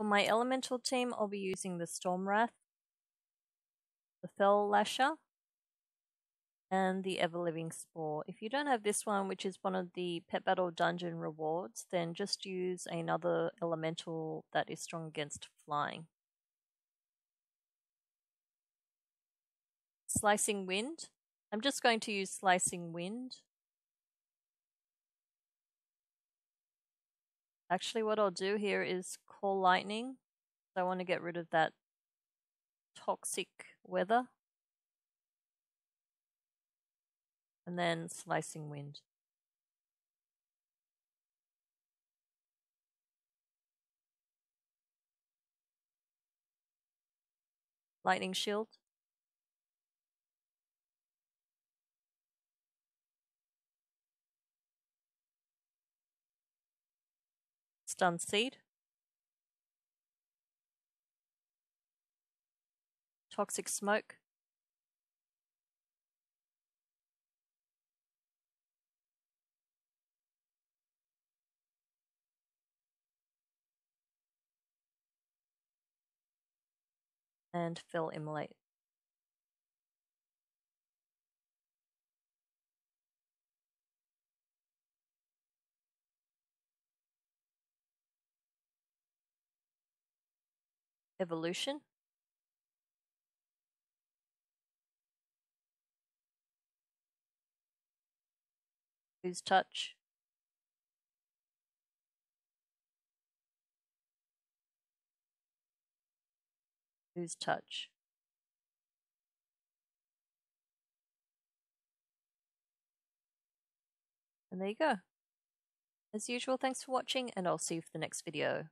For my elemental team, I'll be using the Stormwrath, the Fel Lasher, and the Ever Living Spore. If you don't have this one, which is one of the Pet Battle Dungeon rewards, then just use another elemental that is strong against flying. Slicing Wind. I'm just going to use Slicing Wind. Actually, what I'll do here is call Lightning. I want to get rid of that toxic weather. And then Slicing Wind. Lightning Shield. Stun Seed. Toxic Smoke. And Fel Immolate. Evolution. Ooze touch. Ooze touch. And there you go. As usual, thanks for watching and I'll see you for the next video.